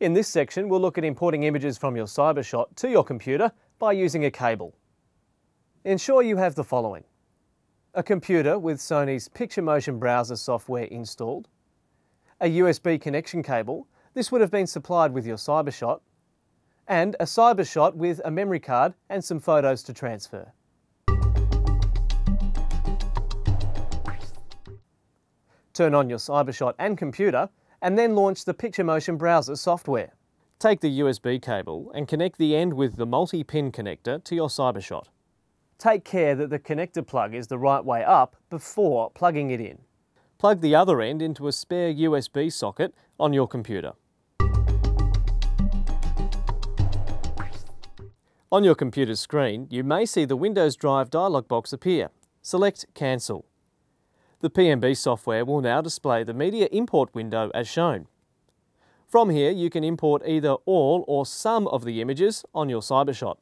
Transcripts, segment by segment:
In this section, we'll look at importing images from your CyberShot to your computer by using a cable. Ensure you have the following. A computer with Sony's Picture Motion Browser software installed, a USB connection cable, this would have been supplied with your CyberShot, and a CyberShot with a memory card and some photos to transfer. Turn on your CyberShot and computer and then launch the Picture Motion Browser software. Take the USB cable and connect the end with the multi-pin connector to your CyberShot. Take care that the connector plug is the right way up before plugging it in. Plug the other end into a spare USB socket on your computer. On your computer screen, you may see the Windows Drive dialog box appear. Select Cancel. The PMB software will now display the media import window as shown. From here, you can import either all or some of the images on your CyberShot.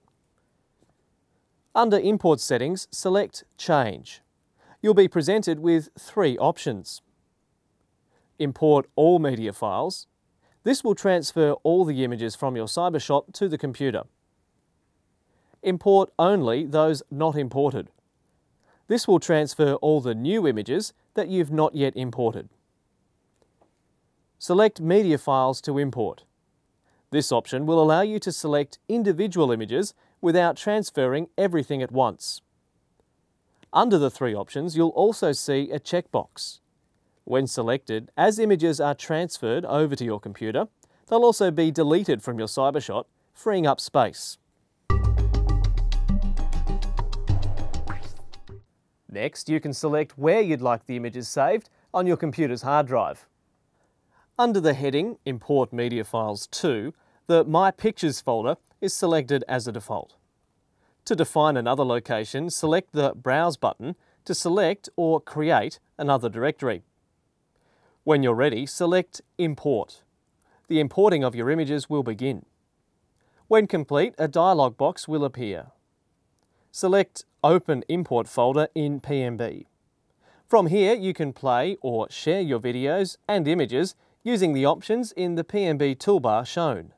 Under Import Settings, select Change. You'll be presented with three options. Import all media files. This will transfer all the images from your CyberShot to the computer. Import only those not imported. This will transfer all the new images that you've not yet imported. Select Media Files to import. This option will allow you to select individual images without transferring everything at once. Under the three options, you'll also see a checkbox. When selected, as images are transferred over to your computer, they'll also be deleted from your CyberShot, freeing up space. Next, you can select where you'd like the images saved on your computer's hard drive. Under the heading Import Media Files to, the My Pictures folder is selected as a default. To define another location, select the Browse button to select or create another directory. When you're ready, select Import. The importing of your images will begin. When complete, a dialog box will appear. Select Open Import folder in PMB. From here, you can play or share your videos and images using the options in the PMB toolbar shown.